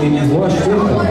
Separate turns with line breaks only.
Właśnie tak. Właśnie.